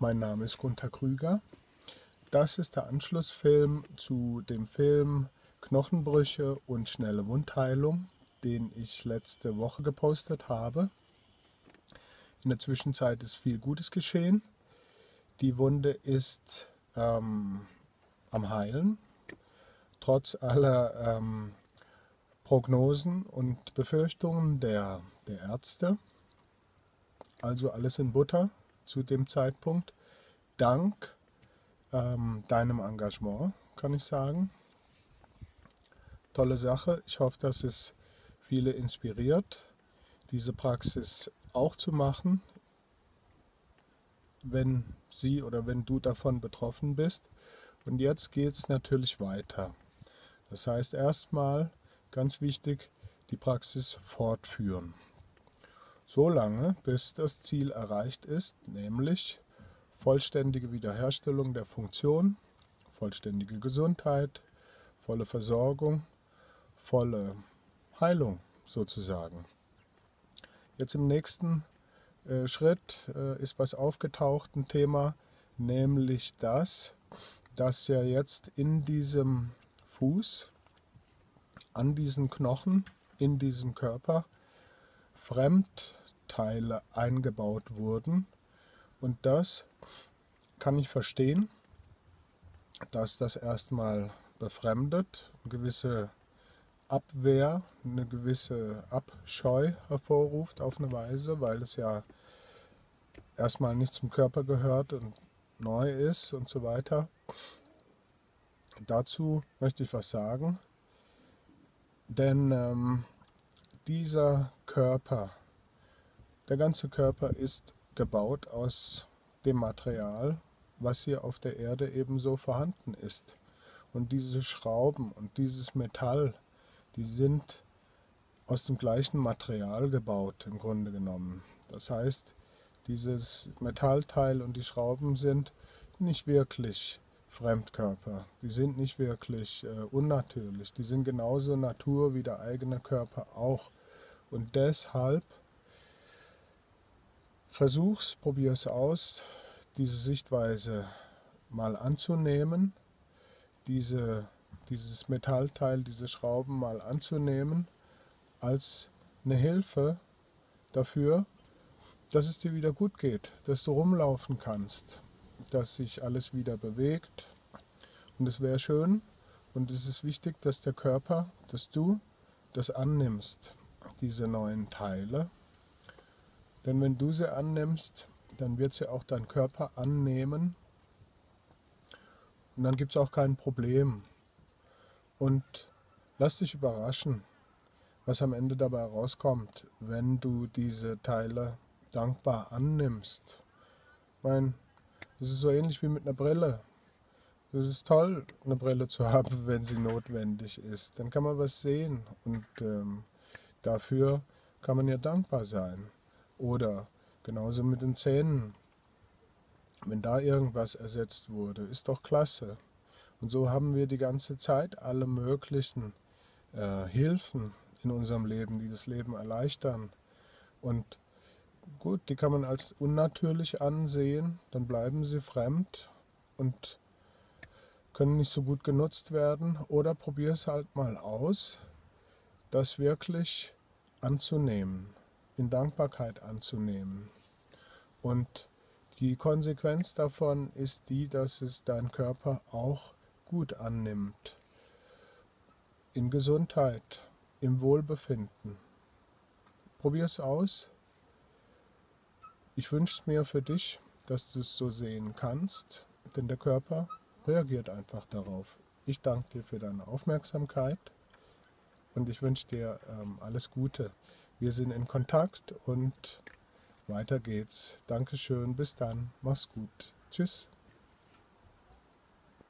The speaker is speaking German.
mein Name ist Gunther Krüger. Das ist der Anschlussfilm zu dem Film Knochenbrüche und schnelle Wundheilung, den ich letzte Woche gepostet habe. In der Zwischenzeit ist viel Gutes geschehen. Die Wunde ist ähm, am Heilen, trotz aller ähm, Prognosen und Befürchtungen der, der Ärzte. Also alles in Butter zu dem Zeitpunkt. Dank ähm, deinem Engagement, kann ich sagen. Tolle Sache. Ich hoffe, dass es viele inspiriert, diese Praxis auch zu machen, wenn sie oder wenn du davon betroffen bist. Und jetzt geht es natürlich weiter. Das heißt erstmal, ganz wichtig, die Praxis fortführen. So lange, bis das Ziel erreicht ist, nämlich vollständige Wiederherstellung der Funktion, vollständige Gesundheit, volle Versorgung, volle Heilung sozusagen. Jetzt im nächsten äh, Schritt äh, ist was aufgetaucht, ein Thema, nämlich das, dass ja jetzt in diesem Fuß, an diesen Knochen, in diesem Körper Fremdteile eingebaut wurden. Und das kann ich verstehen, dass das erstmal befremdet, eine gewisse Abwehr, eine gewisse Abscheu hervorruft auf eine Weise, weil es ja erstmal nicht zum Körper gehört und neu ist und so weiter. Dazu möchte ich was sagen, denn ähm, dieser Körper, der ganze Körper ist gebaut aus dem Material, was hier auf der Erde ebenso vorhanden ist. Und diese Schrauben und dieses Metall, die sind aus dem gleichen Material gebaut im Grunde genommen. Das heißt, dieses Metallteil und die Schrauben sind nicht wirklich Fremdkörper. Die sind nicht wirklich äh, unnatürlich. Die sind genauso Natur wie der eigene Körper auch. Und deshalb versuch's, es aus, diese Sichtweise mal anzunehmen, diese, dieses Metallteil, diese Schrauben mal anzunehmen als eine Hilfe dafür, dass es dir wieder gut geht, dass du rumlaufen kannst, dass sich alles wieder bewegt. Und es wäre schön und es ist wichtig, dass der Körper, dass du das annimmst, diese neuen Teile. Denn wenn du sie annimmst, dann wird sie auch dein Körper annehmen und dann gibt es auch kein Problem. Und lass dich überraschen, was am Ende dabei rauskommt, wenn du diese Teile dankbar annimmst. Ich meine, das ist so ähnlich wie mit einer Brille. Es ist toll, eine Brille zu haben, wenn sie notwendig ist. Dann kann man was sehen und ähm, dafür kann man ja dankbar sein. Oder Genauso mit den Zähnen. Wenn da irgendwas ersetzt wurde, ist doch klasse. Und so haben wir die ganze Zeit alle möglichen äh, Hilfen in unserem Leben, die das Leben erleichtern. Und gut, die kann man als unnatürlich ansehen, dann bleiben sie fremd und können nicht so gut genutzt werden. Oder probier es halt mal aus, das wirklich anzunehmen, in Dankbarkeit anzunehmen. Und die Konsequenz davon ist die, dass es dein Körper auch gut annimmt. In Gesundheit, im Wohlbefinden. Probier es aus. Ich wünsche es mir für dich, dass du es so sehen kannst, denn der Körper reagiert einfach darauf. Ich danke dir für deine Aufmerksamkeit und ich wünsche dir ähm, alles Gute. Wir sind in Kontakt und weiter geht's. Dankeschön. Bis dann. Mach's gut. Tschüss.